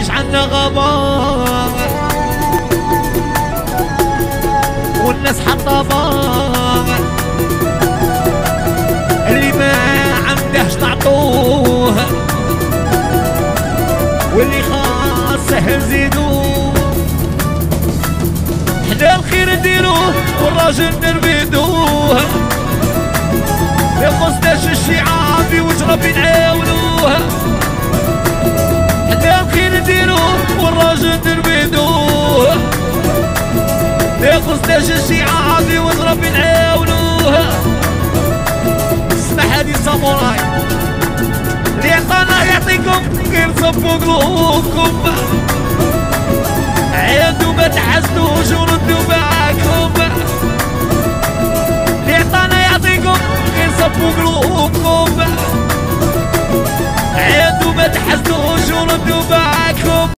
يجعلنا غبار والناس حطابار اللي ما عندهش نعطوه واللي خاصه نزيدوه. حنا الخير نديروه والراجل نرفدوه يا قصداش الشعاب وجرب نعاونوه يا قصداش الشعاب وجرب نعاونوه اسمح هادي ساموراي. اللي عطانا يعطيكم غير صبوا قلوبكم